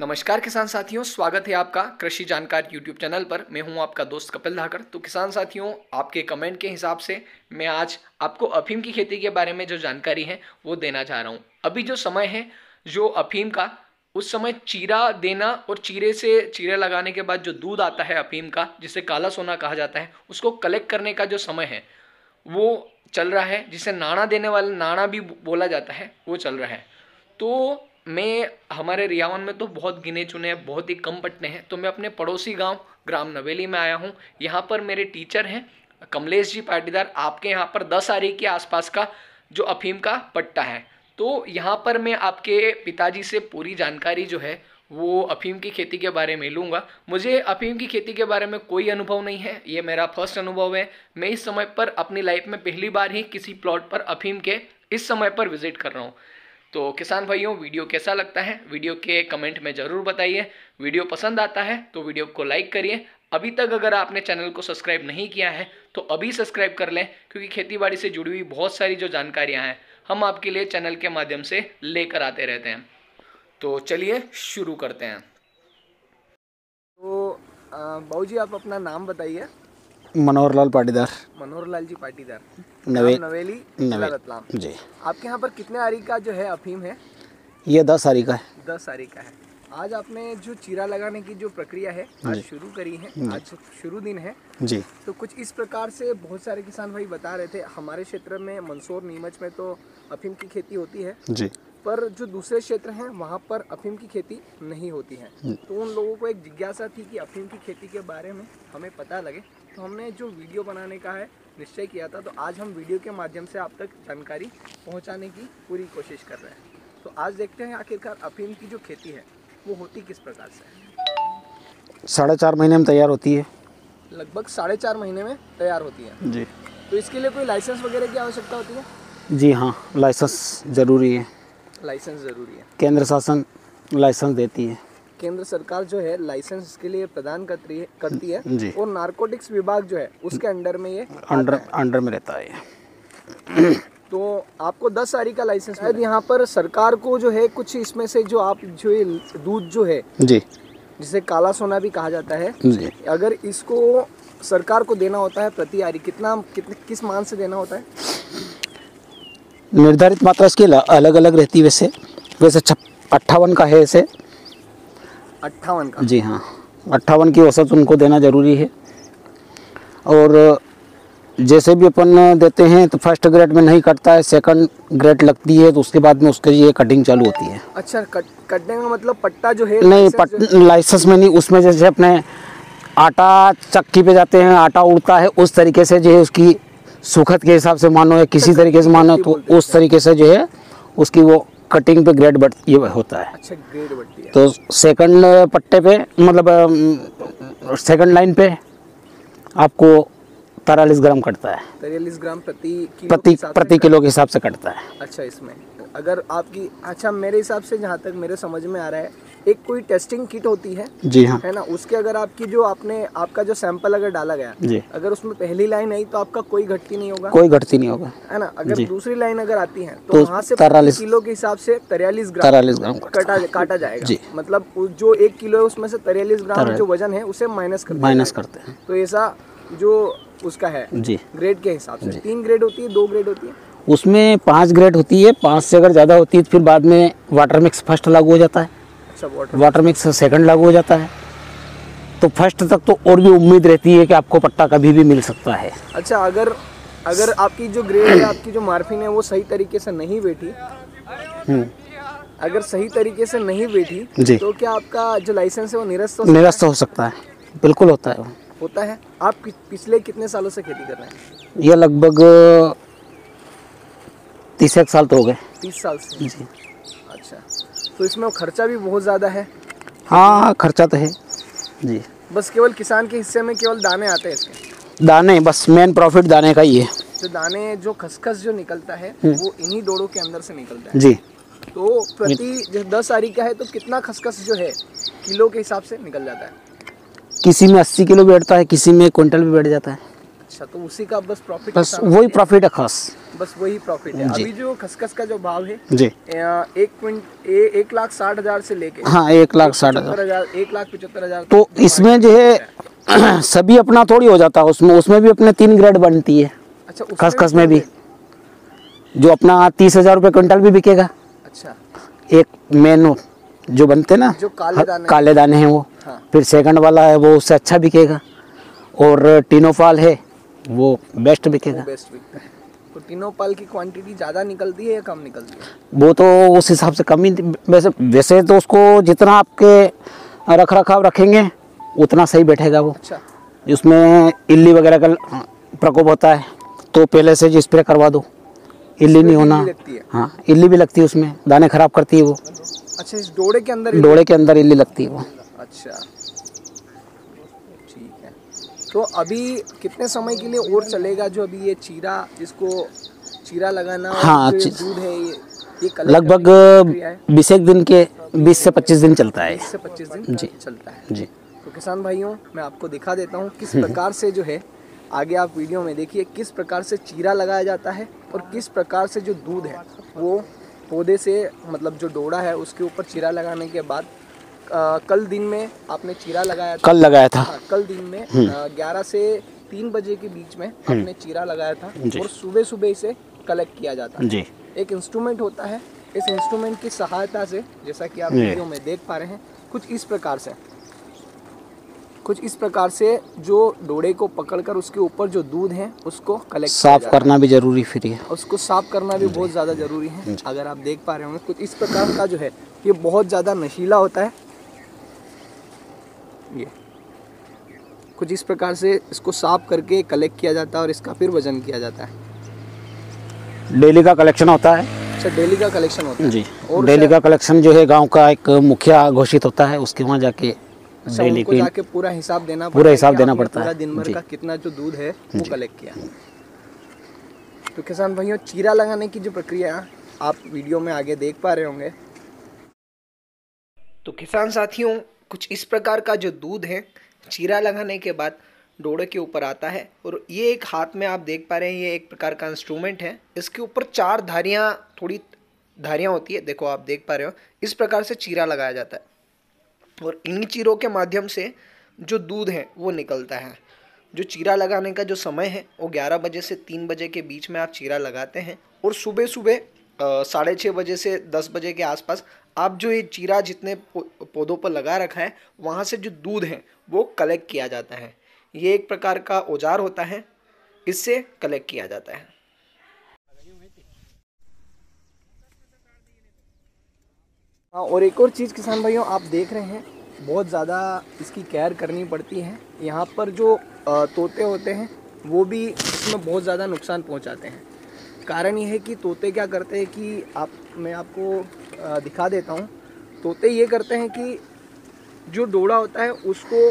नमस्कार किसान साथियों, स्वागत है आपका कृषि जानकार यूट्यूब चैनल पर। मैं हूँ आपका दोस्त कपिल धाकर तो किसान साथियों, आपके कमेंट के हिसाब से मैं आज आपको अफीम की खेती के बारे में जो जानकारी है, वो देना चाह रहा हूँ। अभी जो समय है, जो अफीम का, उस समय चीरा देना और चीरे से चीरे लगाने के बाद जो दूध आता है अफीम का, जिसे काला सोना कहा जाता है, उसको कलेक्ट करने का जो समय है, वो चल रहा है। जिसे नाना देने वाला नाना भी बोला जाता है, वो चल रहा है। तो मैं, हमारे रियावन में तो बहुत गिने चुने हैं, बहुत ही कम पट्टे हैं तो मैं अपने पड़ोसी गाँव, ग्राम नवेली में आया हूँ। यहाँ पर मेरे टीचर हैं, कमलेश जी पाटीदार, आपके यहाँ पर दस आरी के आसपास का जो अफीम का पट्टा है। तो यहाँ पर मैं आपके पिताजी से पूरी जानकारी जो है, वो अफीम की खेती के बारे में लूँगा। मुझे अफीम की खेती के बारे में कोई अनुभव नहीं है, ये मेरा फ़र्स्ट अनुभव है। मैं इस समय पर अपनी लाइफ में पहली बार ही किसी प्लॉट पर अफीम के, इस समय पर विज़िट कर रहा हूँ। तो किसान भाइयों, वीडियो कैसा लगता है? वीडियो के कमेंट में ज़रूर बताइए। वीडियो पसंद आता है तो वीडियो को लाइक करिए। अभी तक अगर आपने चैनल को सब्सक्राइब नहीं किया है तो अभी सब्सक्राइब कर लें, क्योंकि खेतीबाड़ी से जुड़ी हुई बहुत सारी जो जानकारियाँ हैं, हम आपके लिए चैनल के माध्यम से लेकर आते रहते हैं। तो चलिए शुरू करते हैं। तो बाबू जी, आप अपना नाम बताइए। मनोहर लाल पाटीदार। मनोहर लाल जी पाटीदार। नवे नवेली नवे- जी। आपके यहाँ पर कितने आरी का जो है अफीम है? ये दस सारी का है। दस आरी का है। आज आपने जो चीरा लगाने की जो प्रक्रिया है आज शुरू करी है। आज शुरू दिन है। जी। तो कुछ इस प्रकार से बहुत सारे किसान भाई बता रहे थे हमारे क्षेत्र में मंदसौर नीमच में तो अफीम की खेती होती है। जी। पर जो दूसरे क्षेत्र हैं वहाँ पर अफीम की खेती नहीं होती है। तो उन लोगों को एक जिज्ञासा थी कि अफीम की खेती के बारे में हमें पता लगे। तो हमने जो वीडियो बनाने का है निश्चय किया था तो आज हम वीडियो के माध्यम से आप तक जानकारी पहुँचाने की पूरी कोशिश कर रहे हैं। तो आज देखते हैं आखिरकार अफीम की जो खेती है वो होती किस प्रकार से साढ़े चार महीने में तैयार होती है। लगभग साढ़े चार महीने में तैयार होती है। जी। तो इसके लिए कोई लाइसेंस वगैरह की आवश्यकता होती है? जी हाँ लाइसेंस ज़रूरी है। लाइसेंस ज़रूरी है। केंद्र शासन लाइसेंस देती है। केंद्र सरकार जो है लाइसेंस के लिए प्रदान करती है करती है। और नारकोटिक्स विभाग जो है उसके अंडर में ये अंडर अंडर में रहता है तो आपको 10 सारी का लाइसेंस शायद यहाँ पर सरकार को जो है कुछ इसमें से जो आप जो ये दूध जो है जी। जिसे काला सोना भी कहा जाता है जी। अगर इसको सरकार को देना होता है प्रति आरी कितना कितने किस मान से देना होता है? निर्धारित मात्रा इसकी अलग अलग रहती है वैसे। वैसे अट्ठावन का है ऐसे अट्ठावन का। जी हाँ अट्ठावन की औसत उनको देना ज़रूरी है। और जैसे भी अपन देते हैं तो फ़र्स्ट ग्रेड में नहीं कटता है सेकंड ग्रेड लगती है तो उसके बाद में उसके ये कटिंग चालू होती है। अच्छा कट कटने का मतलब पट्टा जो है नहीं पट लाइसेंस में नहीं उसमें जैसे अपने आटा चक्की पे जाते हैं आटा उड़ता है उस तरीके से जो है उसकी सुखद के हिसाब से मानो या किसी तरीके से मानो तो उस तरीके से जो है उसकी वो कटिंग पे ग्रेड बढ़ ये होता है। अच्छा ग्रेड बढ़ती है। तो सेकंड पट्टे पे मतलब सेकंड लाइन पे आपको तैतालीस ग्राम कटता है। तैतालीस ग्राम प्रति किलो प्रति प्रति किलो के हिसाब से कटता है। अच्छा इसमें। अगर आपकी अच्छा मेरे हिसाब से जहाँ तक मेरे समझ में आ रहा है एक कोई टेस्टिंग किट होती है जी हाँ। है ना? उसके अगर आपकी जो आपने आपका जो सैंपल अगर डाला गया जी। अगर उसमें पहली लाइन आई तो आपका कोई घटती नहीं होगा? कोई घटती नहीं होगा। है ना? अगर दूसरी लाइन अगर आती है तो तो वहाँ से 43 किलो के हिसाब से तिरयालीस ग्राम तैतालीस ग्राम कटा काटा जाएगा। जी। मतलब जो एक किलो है उसमें से तिरयालीस ग्राम। जो वज़न है उसे माइनस कर माइनस। करते हैं। तो ऐसा जो उसका है। जी। ग्रेड के हिसाब से। तीन ग्रेड होती है दो ग्रेड होती है? उसमें पाँच ग्रेड होती है पाँच से अगर ज़्यादा होती है तो फिर बाद में वाटर मिक्स फ़र्स्ट लागू हो जाता है। अच्छा वाटर वाटर मिक्स सेकंड लागू हो जाता है। तो फ़र्स्ट तक तो और भी उम्मीद रहती है कि आपको पट्टा कभी भी मिल सकता है। अच्छा अगर अगर आपकी जो ग्रेड है आपकी जो मार्फिन है वो सही तरीके से नहीं बैठी हम्म, अगर सही तरीके से नहीं बैठी तो क्या आपका जो लाइसेंस है वो निरस्त हो निरस्त हो? सकता है। बिल्कुल होता है होता है? आप कि- पिछले कितने सालों से खेती कर रहे हैं? ये लगभग तीस एक साल तो हो गए। तीस साल से? जी। अच्छा। तो इसमें खर्चा भी बहुत ज़्यादा है? हाँ खर्चा तो है। जी। बस केवल किसान के हिस्से में केवल दाने आते हैं इसके? दाने बस मेन प्रॉफिट दाने का ही है। तो दाने जो खसखस जो निकलता है वो इन्हीं डोड़ों के अंदर से निकलता है? जी। तो प्रति दस आरी का है तो कितना खसखस जो है किलो के हिसाब से निकल जाता है? किसी में अस्सी किलो बैठता है किसी में क्विंटल भी बैठ जाता है। अच्छा तो उसी का बस प्रॉफिट बस वही प्रॉफिट है खास। बस वही प्रॉफिट है। अभी जो खसखस का जो भाव है जी। एक क्विंट एक लाख साठ हज़ार से लेके हाँ एक लाख साठ हज़ार। एक लाख पचहत्तर हज़ार तो इसमें जो है। सभी अपना थोड़ी हो जाता है उसमें उसमें भी अपने तीन ग्रेड बनती है। अच्छा खसखस में भी जो अपना तीस हज़ार रुपये क्विंटल भी बिकेगा। अच्छा। एक मेन। जो बनते ना जो काले दाने। काले दाने हैं वो। हाँ। फिर सेकंड वाला है वो उससे अच्छा बिकेगा। और टीनोफाल है वो बेस्ट बिकेगा। बेस्ट बिकता है। तो तीनों पल की क्वांटिटी ज़्यादा निकलती है या कम निकलती है? वो तो उस हिसाब से कम ही वैसे वैसे तो उसको जितना आपके रख रखाव रखेंगे उतना सही बैठेगा वो। अच्छा। उसमें इल्ली वगैरह का प्रकोप होता है तो पहले से जो स्प्रे करवा दो। इल्ली नहीं होना। है। हाँ इल्ली भी लगती है उसमें दाने खराब करती है वो। अच्छा इस डोड़े के अंदर डोड़े के अंदर इल्ली लगती है वो। अच्छा। ठीक है। तो अभी कितने समय के लिए और चलेगा जो अभी ये चीरा इसको चीरा लगाना हाँ, दूध है ये ये लगभग बीस एक दिन के बीस से पच्चीस दिन चलता है। 20 से पच्चीस दिन जी। चलता है। जी। तो किसान भाइयों मैं आपको दिखा देता हूँ किस। प्रकार से जो है आगे आप वीडियो में देखिए किस प्रकार से चीरा लगाया जाता है और किस प्रकार से जो दूध है वो पौधे से मतलब जो डोड़ा है उसके ऊपर चीरा लगाने के बाद आ, कल दिन में आपने चीरा लगाया था। कल लगाया था। आ, कल दिन में हम्म। ग्यारह से तीन बजे के बीच में आपने चीरा लगाया था और सुबह सुबह इसे कलेक्ट किया जाता है। एक इंस्ट्रूमेंट होता है। इस इंस्ट्रूमेंट की सहायता से जैसा कि आप वीडियो में देख पा रहे हैं कुछ इस प्रकार से। कुछ इस प्रकार से जो डोड़े को पकड़कर उसके ऊपर जो दूध है उसको कलेक्ट साफ़ करना भी ज़रूरी फिर है उसको साफ़ करना भी बहुत ज़्यादा ज़रूरी है अगर आप देख पा रहे होंगे। कुछ इस प्रकार का जो है ये बहुत ज़्यादा नशीला होता है। ये। कुछ इस प्रकार से इसको साफ़ करके कलेक्ट किया जाता है और इसका फिर वज़न किया जाता है। डेली का कलेक्शन होता है? अच्छा डेली का कलेक्शन होता है। जी। और डेली का कलेक्शन जो है गाँव का एक मुखिया घोषित होता है उसके वहाँ जाके अच्छा डेली की जाके पूरा हिसाब देना पूरा पड़ता हिसाब देना पड़ता है। दिन भर का कितना जो दूध है वो कलेक्ट किया। तो किसान भाइयों चीरा लगाने की जो प्रक्रिया आप वीडियो में आगे देख पा रहे होंगे। तो किसान साथियों कुछ इस प्रकार का जो दूध है चीरा लगाने के बाद डोड़े के ऊपर आता है। और ये एक हाथ में आप देख पा रहे हैं ये एक प्रकार का इंस्ट्रूमेंट है। इसके ऊपर चार धारियाँ थोड़ी धारियाँ होती है देखो आप देख पा रहे हो इस प्रकार से चीरा लगाया जाता है। और इन्हीं चीरों के माध्यम से जो दूध है, वो निकलता है। जो चीरा लगाने का जो समय है, वो 11 बजे से 3 बजे के बीच में आप चीरा लगाते हैं और सुबह सुबह साढ़े छः बजे से 10 बजे के आसपास आप जो ये चीरा जितने पौधों पर लगा रखा है, वहाँ से जो दूध है, वो कलेक्ट किया जाता है। ये एक प्रकार का औज़ार होता है, इससे कलेक्ट किया जाता है। हाँ और एक और चीज़, किसान भाइयों, आप देख रहे हैं, बहुत ज़्यादा इसकी केयर करनी पड़ती है। यहाँ पर जो तोते होते हैं, वो भी इसमें बहुत ज़्यादा नुकसान पहुँचाते हैं। कारण ये है कि तोते क्या करते हैं कि आप, मैं आपको दिखा देता हूँ। तोते ये करते हैं कि जो डोड़ा होता है, उसको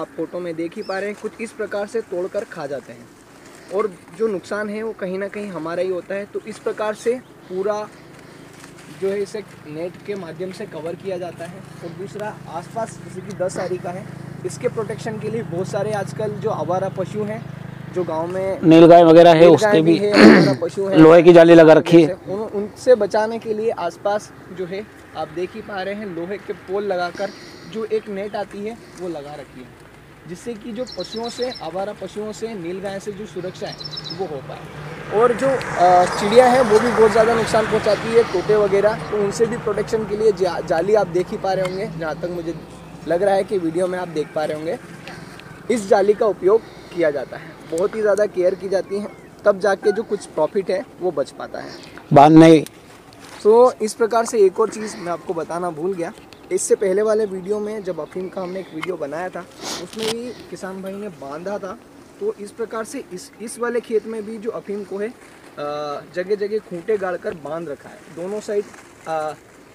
आप फ़ोटो में देख ही पा रहे हैं, कुछ इस प्रकार से तोड़कर खा जाते हैं। और जो नुकसान है, वो कहीं ना कहीं हमारा ही होता है तो इस प्रकार से पूरा जो है इसे नेट के माध्यम से कवर किया जाता है। और दूसरा आसपास जैसे कि दस सारी का है इसके प्रोटेक्शन के लिए बहुत सारे आजकल जो आवारा पशु हैं जो गाँव में नीलगाय वगैरह है उसके भी है, पशु है लोहे की जाली लगा रखी है। उन, उनसे बचाने के लिए आसपास जो है आप देख ही पा रहे हैं लोहे के पोल लगाकर जो एक नेट आती है वो लगा रखी है जिससे कि जो पशुओं से आवारा पशुओं से नीलगाय से जो सुरक्षा है वो हो पाए। और जो चिड़िया है वो भी बहुत ज़्यादा नुकसान पहुंचाती है तोते वगैरह। तो उनसे भी प्रोटेक्शन के लिए जा, जाली आप देख ही पा रहे होंगे जहाँ तक मुझे लग रहा है कि वीडियो में आप देख पा रहे होंगे। इस जाली का उपयोग किया जाता है। बहुत ही ज़्यादा केयर की जाती है। तब जाके जो कुछ प्रॉफिट है वो बच पाता है। बांधने तो इस प्रकार से एक और चीज़ मैं आपको बताना भूल गया। इससे पहले वाले वीडियो में जब अफीम का हमने एक वीडियो बनाया था उसमें भी किसान भाई ने बांधा था। तो इस प्रकार से इस इस वाले खेत में भी जो अफीम को है जगह जगह खूंटे गाड़कर बाँध रखा है। दोनों साइड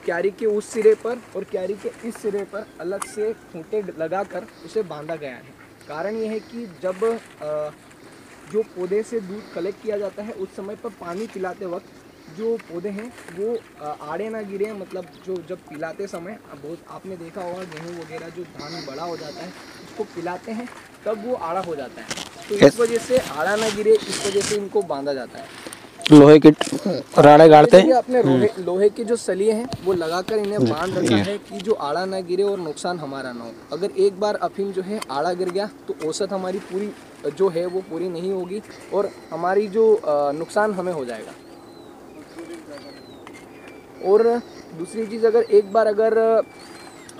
क्यारी के उस सिरे पर और क्यारी के इस सिरे पर अलग से खूंटे लगाकर उसे बांधा गया है। कारण यह है कि जब जो पौधे से दूध कलेक्ट किया जाता है, उस समय पर पानी पिलाते वक्त जो पौधे हैं वो आड़े ना गिरे मतलब जो जब पिलाते समय अब बहुत आपने देखा होगा गेहूँ वगैरह जो धान बड़ा हो जाता है उसको पिलाते हैं तब वो आड़ा हो जाता है। तो इस वजह से आड़ा ना गिरे इस वजह से इनको बांधा जाता है। लोहे के राड़े गाड़ते हैं? अपने लोहे लोहे के जो सलिए हैं वो लगाकर इन्हें बाँध रखा है कि जो आड़ा ना गिरे और नुकसान हमारा ना हो। अगर एक बार अफीम जो है आड़ा गिर गया तो औसत हमारी पूरी जो है वो पूरी नहीं होगी और हमारी जो नुकसान हमें हो जाएगा। और दूसरी चीज़, अगर एक बार अगर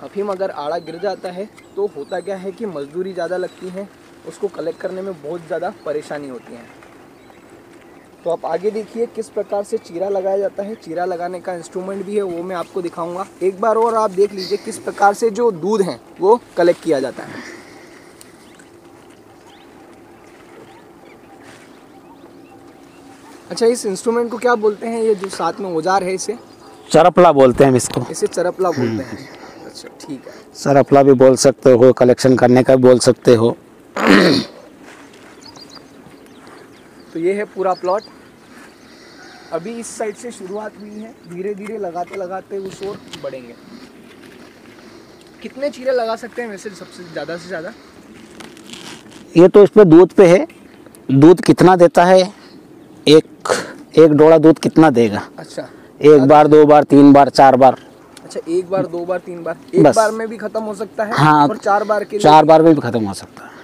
अफीम अगर आड़ा गिर जाता है तो होता क्या है कि मजदूरी ज़्यादा लगती है, उसको कलेक्ट करने में बहुत ज़्यादा परेशानी होती है। तो आप आगे देखिए किस प्रकार से चीरा लगाया जाता है। चीरा लगाने का इंस्ट्रूमेंट भी है, वो मैं आपको दिखाऊँगा। एक बार और आप देख लीजिए किस प्रकार से जो दूध है, वो कलेक्ट किया जाता है। अच्छा इस इंस्ट्रूमेंट को क्या बोलते हैं? ये जो साथ में औज़ार है इसे? चरपला बोलते हैं हम इसको। इसे चरपला बोलते हैं। अच्छा ठीक है। चरपला भी बोल सकते हो कलेक्शन करने का भी बोल सकते हो। तो ये है पूरा प्लॉट अभी इस साइड से शुरुआत हुई है। धीरे धीरे लगाते लगाते उस ओर बढ़ेंगे। कितने चीरे लगा सकते हैं वैसे सबसे ज़्यादा से ज़्यादा? ये तो इसमें दूध पे है। दूध कितना देता है? एक एक डोड़ा दूध कितना देगा? अच्छा। एक बार दो बार तीन बार चार बार। अच्छा एक बार दो बार तीन बार। एक बार में भी खत्म हो सकता है हाँ, और चार बार के चार बार में भी खत्म हो सकता है।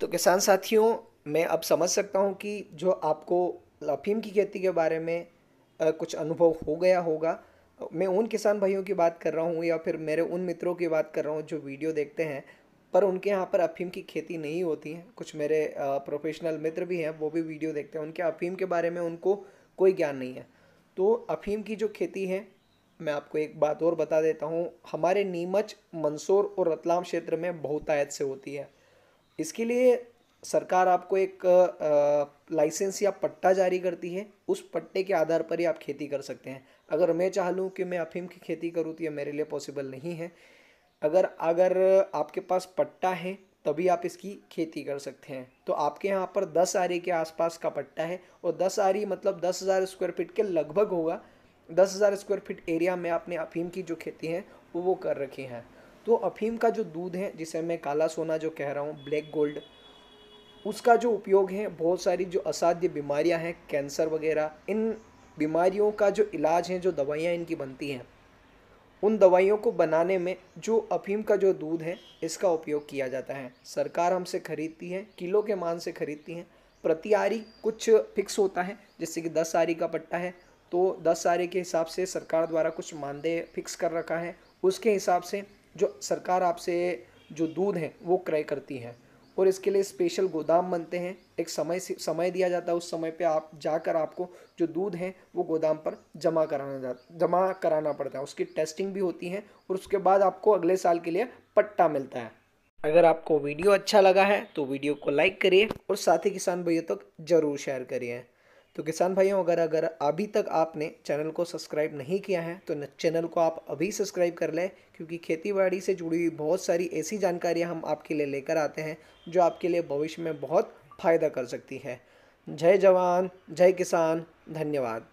तो किसान साथियों मैं अब समझ सकता हूँ कि जो आपको अफीम की खेती के बारे में कुछ अनुभव हो गया होगा। मैं उन किसान भाइयों की बात कर रहा हूँ या फिर मेरे उन मित्रों की बात कर रहा हूँ जो वीडियो देखते हैं। पर उनके यहाँ पर अफीम की खेती नहीं होती है। कुछ मेरे प्रोफेशनल मित्र भी हैं, वो भी वीडियो देखते हैं। उनके अफीम के बारे में उनको कोई ज्ञान नहीं है। तो अफीम की जो खेती है, मैं आपको एक बात और बता देता हूँ। हमारे नीमच, मंदसौर और रतलाम क्षेत्र में बहुतायत से होती है। इसके लिए सरकार आपको एक लाइसेंस या पट्टा जारी करती है। उस पट्टे के आधार पर ही आप खेती कर सकते हैं। अगर मैं चाह लूँ कि मैं अफीम की खेती करूँ तो ये मेरे लिए पॉसिबल नहीं है। अगर अगर आपके पास पट्टा है, तभी आप इसकी खेती कर सकते हैं। तो आपके यहाँ पर दस आरी के आसपास का पट्टा है और दस आरी मतलब दस हज़ार स्क्वायर फीट के लगभग होगा। दस हज़ार स्क्वायर फीट एरिया में आपने अफीम की जो खेती है, वो वो कर रखी है। तो अफीम का जो दूध है, जिसे मैं काला सोना जो कह रहा हूँ ब्लैक गोल्ड उसका जो उपयोग है, बहुत सारी जो असाध्य बीमारियाँ हैं कैंसर वगैरह, इन बीमारियों का जो इलाज है, जो दवाइयाँ इनकी बनती हैं उन दवाइयों को बनाने में जो अफीम का जो दूध है, इसका उपयोग किया जाता है। सरकार हमसे खरीदती है, किलो के मान से खरीदती है। प्रति आरी कुछ फिक्स होता है, जैसे कि दस आरी का पट्टा है तो दस आरी के हिसाब से सरकार द्वारा कुछ मानदेय फिक्स कर रखा है। उसके हिसाब से जो सरकार आपसे जो दूध है, वो क्रय करती है। और इसके लिए स्पेशल गोदाम बनते हैं। एक समय समय दिया जाता है, उस समय पे आप, जाकर आपको जो दूध है, वो गोदाम पर जमा कराना जा, जमा कराना पड़ता है। उसकी टेस्टिंग भी होती है और उसके बाद आपको अगले साल के लिए पट्टा मिलता है। अगर आपको वीडियो अच्छा लगा है तो वीडियो को लाइक करिए और साथ किसान भैया तक तो ज़रूर शेयर करिए। तो किसान भाइयों, अगर अगर अभी तक आपने चैनल को सब्सक्राइब नहीं किया है तो चैनल को आप अभी सब्सक्राइब कर लें, क्योंकि खेती से जुड़ी हुई बहुत सारी ऐसी जानकारियाँ हम आपके लिए लेकर आते हैं, जो आपके लिए भविष्य में बहुत फ़ायदा कर सकती है। जय जवान, जय किसान, धन्यवाद।